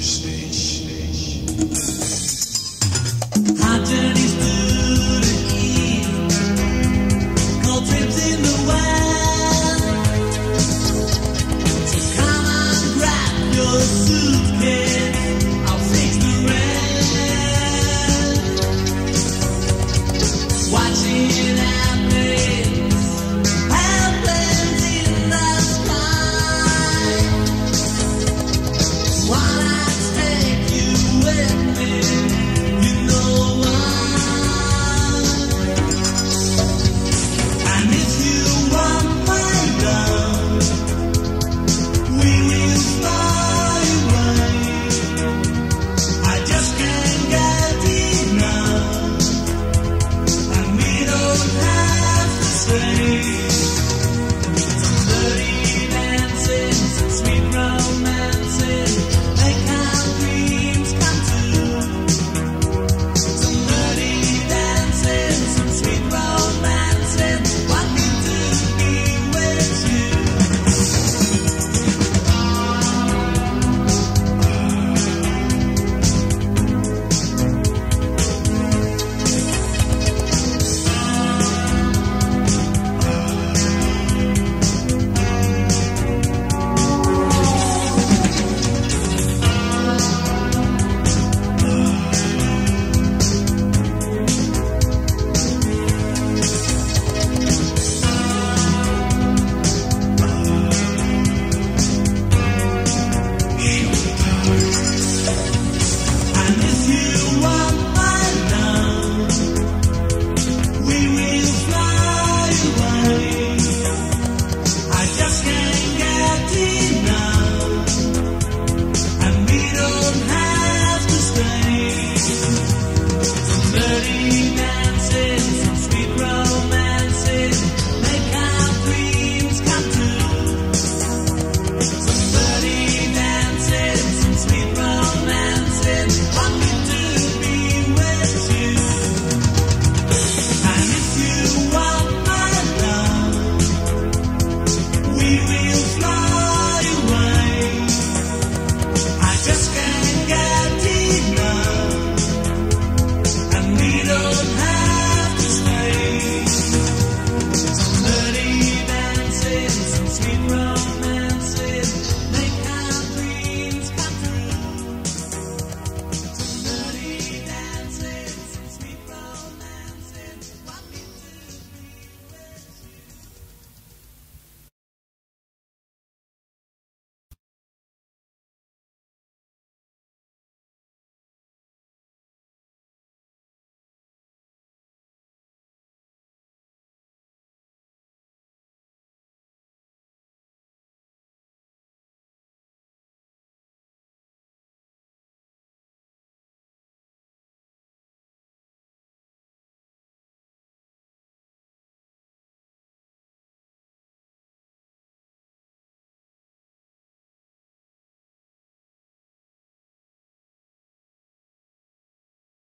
stage. I did